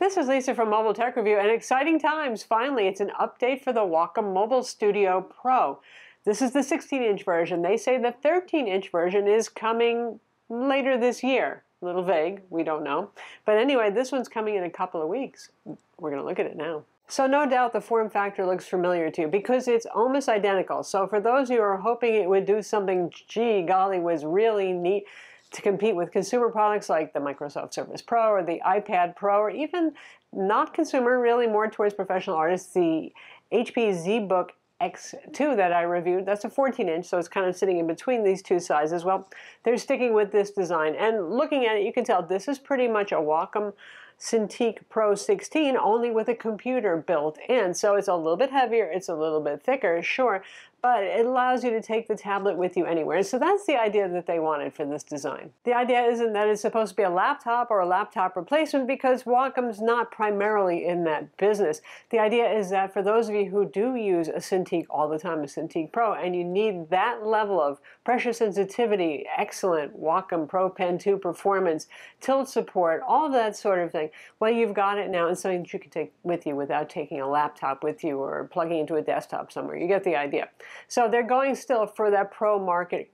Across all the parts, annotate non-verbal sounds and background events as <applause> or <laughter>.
This is Lisa from Mobile Tech Review, and exciting times. Finally, it's an update for the Wacom Mobile Studio Pro. This is the 16 inch version. They say the 13 inch version is coming later this year. A little vague, we don't know. But anyway, this one's coming in a couple of weeks. We're going to look at it now. So no doubt the form factor looks familiar to you because it's almost identical. So for those who are hoping it would do something, gee golly, was really neat to compete with consumer products like the Microsoft Surface Pro or the iPad Pro or even not consumer, really more towards professional artists, the HP ZBook X2 that I reviewed. That's a 14 inch, so it's kind of sitting in between these two sizes. Well, they're sticking with this design. And looking at it, you can tell this is pretty much a Wacom Cintiq Pro 16 only with a computer built in. So it's a little bit heavier, it's a little bit thicker, sure, but it allows you to take the tablet with you anywhere. So that's the idea that they wanted for this design. The idea isn't that it's supposed to be a laptop or a laptop replacement because Wacom's not primarily in that business. The idea is that for those of you who do use a Cintiq all the time, a Cintiq Pro, and you need that level of pressure sensitivity, excellent Wacom Pro Pen 2 performance, tilt support, all that sort of thing, well, you've got it now and something that you can take with you without taking a laptop with you or plugging into a desktop somewhere. You get the idea. So they're going still for that pro market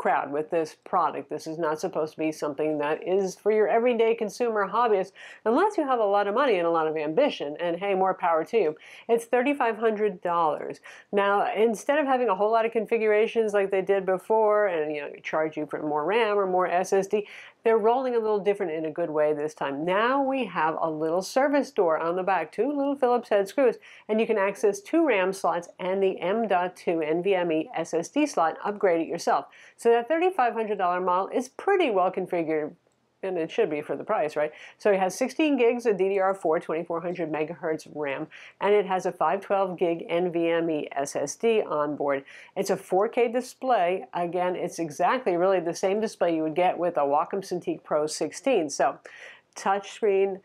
crowd with this product. This is not supposed to be something that is for your everyday consumer hobbyist unless you have a lot of money and a lot of ambition. And hey, more power to you. It's $3,500. Now, instead of having a whole lot of configurations like they did before and you know charge you for more RAM or more SSD, they're rolling a little different in a good way this time. Now we have a little service door on the back, two little Phillips head screws, and you can access two RAM slots and the M.2 NVMe SSD slot. Upgrade it yourself. So that $3,500 model is pretty well configured and it should be for the price, right? So it has 16 gigs of DDR4 2400 megahertz RAM, and it has a 512 gig NVMe SSD on board. It's a 4K display. Again, it's exactly really the same display you would get with a Wacom Cintiq Pro 16. So touchscreen,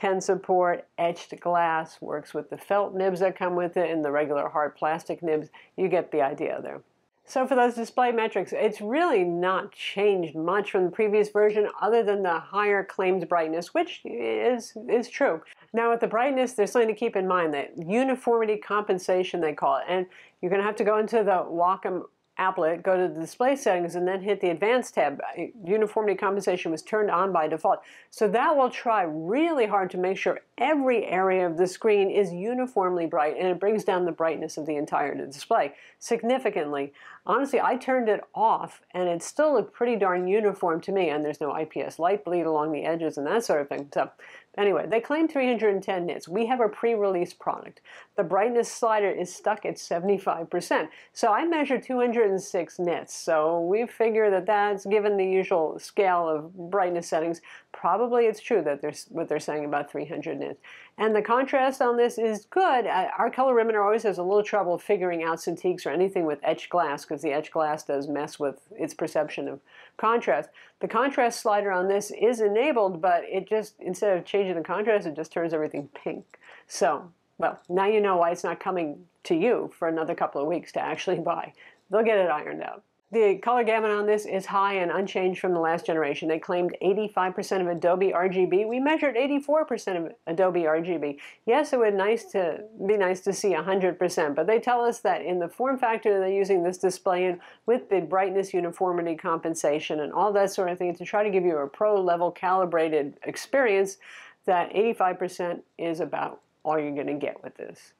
pen support, etched glass, works with the felt nibs that come with it and the regular hard plastic nibs. You get the idea there. So for those display metrics, it's really not changed much from the previous version other than the higher claimed brightness, which is, is true. Now with the brightness, there's something to keep in mind, that uniformity compensation they call it. And you're going to have to go into the Wacom applet, go to the display settings, and then hit the advanced tab. Uh, uniformity compensation was turned on by default. So that will try really hard to make sure every area of the screen is uniformly bright and it brings down the brightness of the entire display significantly. Honestly, I turned it off and it still looked pretty darn uniform to me and there's no IPS light bleed along the edges and that sort of thing. So Anyway, they claim 310 nits. We have a pre-release product. The brightness slider is stuck at 75%. So I measured 206 nits. So we figure that that's, given the usual scale of brightness settings, probably it's true that there's what they're saying about 300 nits. And the contrast on this is good. Uh, our colorimeter always has a little trouble figuring out Cintiqs or anything with etched glass because the etched glass does mess with its perception of contrast. The contrast slider on this is enabled, but it just, instead of changing the contrast, it just turns everything pink. So, well, now you know why it's not coming to you for another couple of weeks to actually <laughs> buy. They'll get it ironed out. The color gamut on this is high and unchanged from the last generation. They claimed 85% of Adobe RGB. We measured 84% of Adobe RGB. Yes, it would nice to be nice to see 100%, but they tell us that in the form factor they're using this display in with the brightness uniformity compensation and all that sort of thing to try to give you a pro level calibrated experience that 85% is about all you're going to get with this.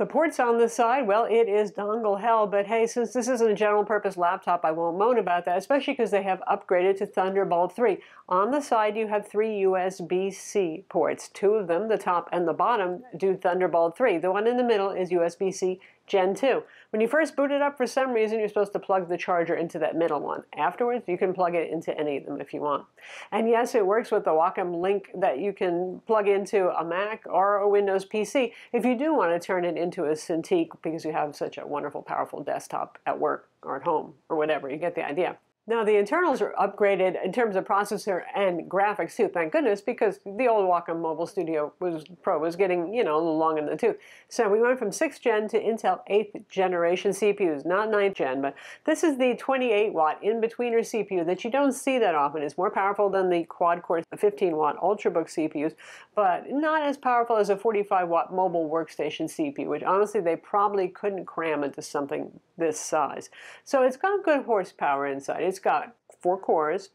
The ports on this side, well, it is dongle hell, but hey, since this isn't a general purpose laptop, I won't moan about that, especially because they have upgraded to Thunderbolt 3. On the side, you have three USB-C ports. Two of them, the top and the bottom, do Thunderbolt 3. The one in the middle is USB-C Gen 2. When you first boot it up, for some reason, you're supposed to plug the charger into that middle one. Afterwards, you can plug it into any of them if you want. And yes, it works with the Wacom link that you can plug into a Mac or a Windows PC if you do want to turn it into a Cintiq because you have such a wonderful, powerful desktop at work or at home or whatever. You get the idea. Now the internals are upgraded in terms of processor and graphics too, thank goodness, because the old Wacom Mobile Studio was Pro was getting, you know, long in the tooth. So we went from 6th gen to Intel 8th generation CPUs, not 9th gen, but this is the 28 watt in-betweener CPU that you don't see that often. It's more powerful than the quad-core 15 watt Ultrabook CPUs, but not as powerful as a 45 watt mobile workstation CPU, which honestly they probably couldn't cram into something this size. So it's got good horsepower inside. It's got four cores,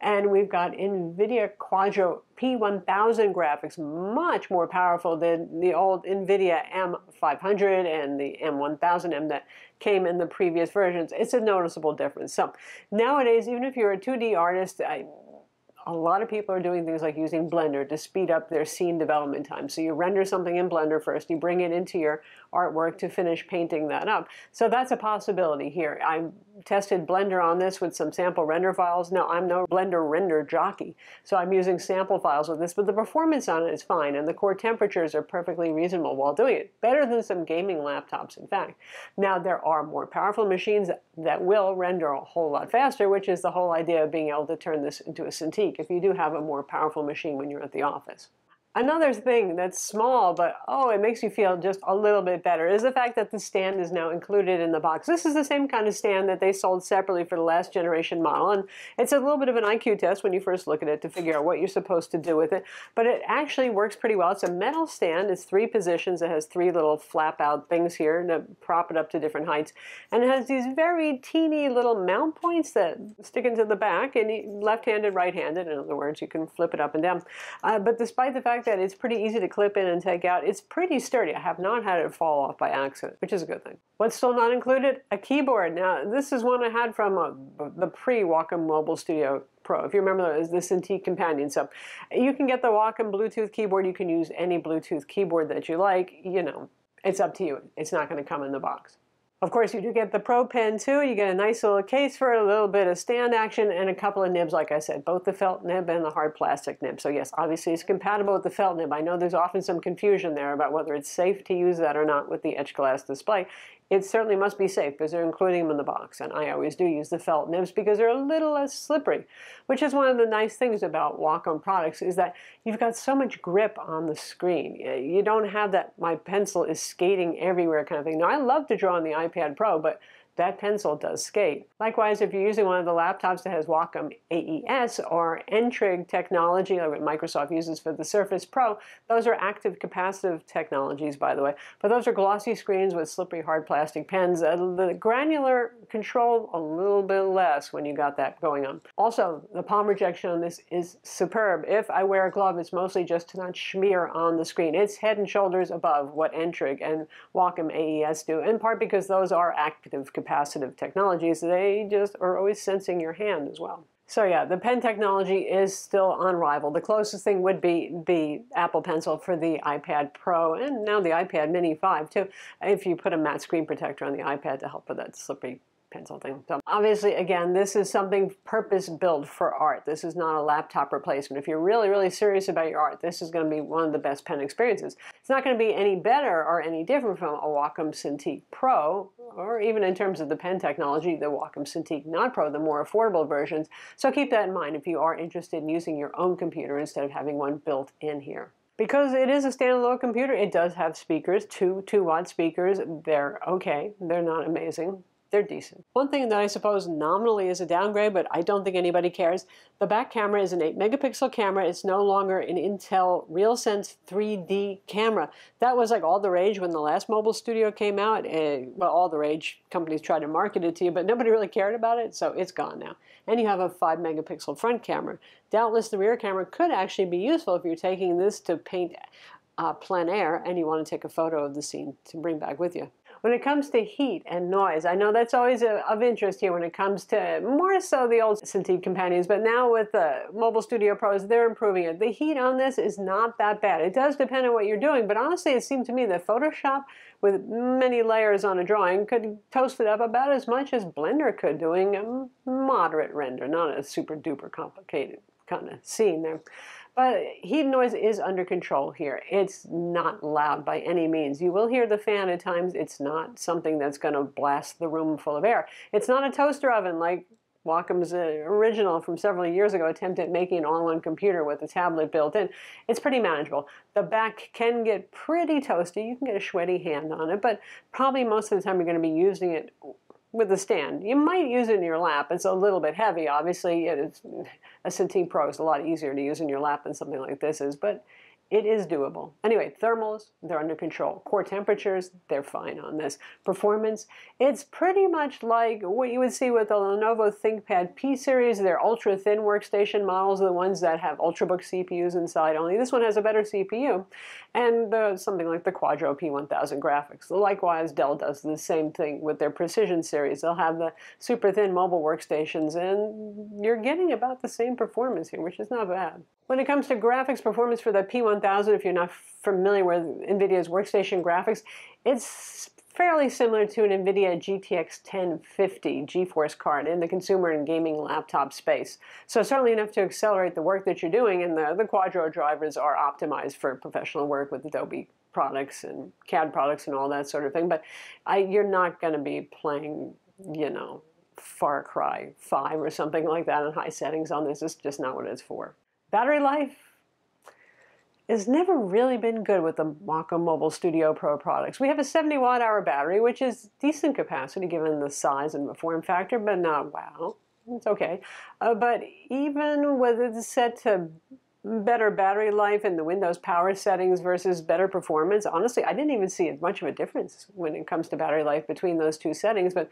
and we've got NVIDIA Quadro P1000 graphics, much more powerful than the old NVIDIA M500 and the M1000M that came in the previous versions. It's a noticeable difference. So nowadays, even if you're a 2D artist, I, a lot of people are doing things like using Blender to speed up their scene development time. So you render something in Blender first, you bring it into your artwork to finish painting that up. So that's a possibility here. I tested Blender on this with some sample render files. Now, I'm no Blender render jockey, so I'm using sample files with this, but the performance on it is fine, and the core temperatures are perfectly reasonable while doing it. Better than some gaming laptops, in fact. Now, there are more powerful machines that will render a whole lot faster, which is the whole idea of being able to turn this into a Cintiq if you do have a more powerful machine when you're at the office. Another thing that's small, but oh, it makes you feel just a little bit better, is the fact that the stand is now included in the box. This is the same kind of stand that they sold separately for the last generation model, and it's a little bit of an IQ test when you first look at it to figure out what you're supposed to do with it, but it actually works pretty well. It's a metal stand, it's three positions, it has three little flap out things here to prop it up to different heights, and it has these very teeny little mount points that stick into the back, and left-handed, right-handed, in other words, you can flip it up and down. Uh, but despite the fact that it's pretty easy to clip in and take out. It's pretty sturdy. I have not had it fall off by accident, which is a good thing. What's still not included? A keyboard. Now, this is one I had from uh, the pre-Wacom Mobile Studio Pro. If you remember, is the Cintiq Companion. So you can get the Wacom Bluetooth keyboard. You can use any Bluetooth keyboard that you like. You know, it's up to you. It's not going to come in the box. Of course, you do get the Pro Pen 2. You get a nice little case for a little bit of stand action and a couple of nibs, like I said, both the felt nib and the hard plastic nib. So yes, obviously it's compatible with the felt nib. I know there's often some confusion there about whether it's safe to use that or not with the etch glass display it certainly must be safe because they're including them in the box. And I always do use the felt nibs because they're a little less slippery, which is one of the nice things about Wacom products is that you've got so much grip on the screen. You don't have that my pencil is skating everywhere kind of thing. Now, I love to draw on the iPad Pro, but that pencil does skate. Likewise, if you're using one of the laptops that has Wacom AES or N-Trig technology, like what Microsoft uses for the Surface Pro, those are active capacitive technologies, by the way. But those are glossy screens with slippery hard plastic pens. Uh, the granular control a little bit less when you got that going on. Also, the palm rejection on this is superb. If I wear a glove, it's mostly just to not smear on the screen. It's head and shoulders above what N-Trig and Wacom AES do, in part because those are active capacitive technologies. They just are always sensing your hand as well. So yeah, the pen technology is still unrivaled. The closest thing would be the Apple Pencil for the iPad Pro and now the iPad Mini 5 too, if you put a matte screen protector on the iPad to help with that slippery So obviously, again, this is something purpose-built for art. This is not a laptop replacement. If you're really, really serious about your art, this is going to be one of the best pen experiences. It's not going to be any better or any different from a Wacom Cintiq Pro, or even in terms of the pen technology, the Wacom Cintiq Not Pro, the more affordable versions. So keep that in mind if you are interested in using your own computer instead of having one built in here. Because it is a standalone computer, it does have speakers, two 2 watt speakers. They're okay, they're not amazing they're decent. One thing that I suppose nominally is a downgrade, but I don't think anybody cares, the back camera is an 8 megapixel camera. It's no longer an Intel RealSense 3D camera. That was like all the rage when the last mobile studio came out. And, well, all the rage companies tried to market it to you, but nobody really cared about it, so it's gone now. And you have a 5 megapixel front camera. Doubtless the rear camera could actually be useful if you're taking this to paint uh, plein air and you want to take a photo of the scene to bring back with you. When it comes to heat and noise, I know that's always a, of interest here when it comes to more so the old Cintiq companions, but now with the Mobile Studio Pros, they're improving it. The heat on this is not that bad. It does depend on what you're doing, but honestly, it seemed to me that Photoshop with many layers on a drawing could toast it up about as much as Blender could doing a moderate render, not a super duper complicated kind of scene there. But heat and noise is under control here. It's not loud by any means. You will hear the fan at times. It's not something that's going to blast the room full of air. It's not a toaster oven like Wacom's uh, original from several years ago attempt at making an all-in-one computer with a tablet built in. It's pretty manageable. The back can get pretty toasty. You can get a sweaty hand on it, but probably most of the time you're going to be using it with a stand. You might use it in your lap. It's a little bit heavy, obviously. It's, a Cintiq Pro is a lot easier to use in your lap than something like this is, but it is doable. Anyway, thermals, they're under control. Core temperatures, they're fine on this. Performance, it's pretty much like what you would see with the Lenovo ThinkPad P series. They're ultra thin workstation models, the ones that have Ultrabook CPUs inside only. This one has a better CPU and the, something like the Quadro P1000 graphics. Likewise, Dell does the same thing with their Precision series. They'll have the super thin mobile workstations and you're getting about the same performance here, which is not bad. When it comes to graphics performance for the P1000, if you're not familiar with NVIDIA's workstation graphics, it's fairly similar to an NVIDIA GTX 1050 GeForce card in the consumer and gaming laptop space. So certainly enough to accelerate the work that you're doing, and the, the Quadro drivers are optimized for professional work with Adobe products and CAD products and all that sort of thing. But I, you're not going to be playing, you know, Far Cry 5 or something like that in high settings on this. It's just not what it's for. Battery life has never really been good with the Wacom Mobile Studio Pro products. We have a 70 watt hour battery, which is decent capacity given the size and the form factor, but not wow. It's okay. Uh, but even with it set to better battery life in the Windows power settings versus better performance, honestly, I didn't even see much of a difference when it comes to battery life between those two settings. But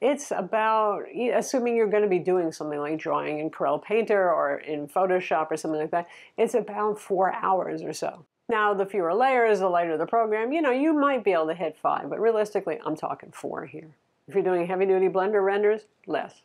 it's about, assuming you're going to be doing something like drawing in Corel Painter or in Photoshop or something like that, it's about four hours or so. Now, the fewer layers, the lighter the program, you know, you might be able to hit five, but realistically, I'm talking four here. If you're doing heavy-duty Blender renders, less.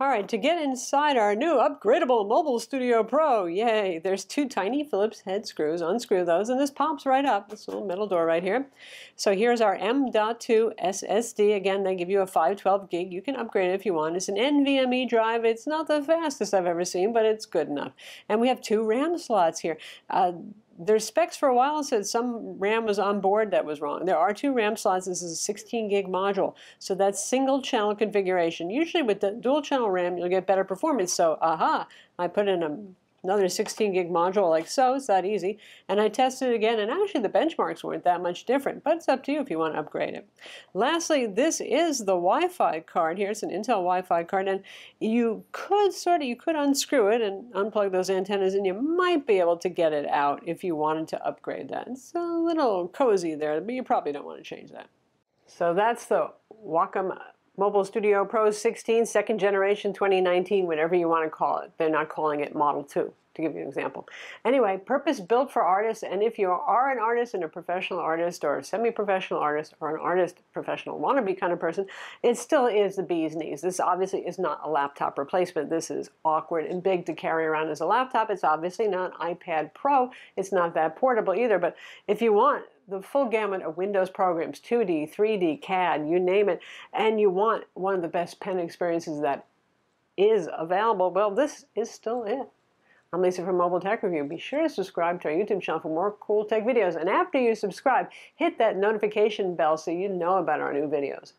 All right, to get inside our new upgradable Mobile Studio Pro, yay, there's two tiny Phillips head screws. Unscrew those, and this pops right up, this little metal door right here. So here's our M.2 SSD. Again, they give you a 512 gig. You can upgrade it if you want. It's an NVMe drive. It's not the fastest I've ever seen, but it's good enough. And we have two RAM slots here. Uh, there's specs for a while said some RAM was on board that was wrong. There are two RAM slots. This is a 16 gig module. So that's single channel configuration. Usually with the dual channel RAM, you'll get better performance. So, aha, I put in a another 16 gig module like so. It's that easy. And I tested it again, and actually the benchmarks weren't that much different, but it's up to you if you want to upgrade it. Lastly, this is the Wi-Fi card here. It's an Intel Wi-Fi card, and you could sort of, you could unscrew it and unplug those antennas, and you might be able to get it out if you wanted to upgrade that. It's a little cozy there, but you probably don't want to change that. So that's the Wacom Mobile Studio Pro 16, second generation 2019, whatever you want to call it. They're not calling it Model 2, to give you an example. Anyway, purpose built for artists, and if you are an artist and a professional artist or a semi-professional artist or an artist professional wannabe kind of person, it still is the bee's knees. This obviously is not a laptop replacement. This is awkward and big to carry around as a laptop. It's obviously not iPad Pro. It's not that portable either, but if you want the full gamut of Windows programs, 2D, 3D, CAD, you name it, and you want one of the best pen experiences that is available, well, this is still it. I'm Lisa from Mobile Tech Review. Be sure to subscribe to our YouTube channel for more cool tech videos. And after you subscribe, hit that notification bell so you know about our new videos.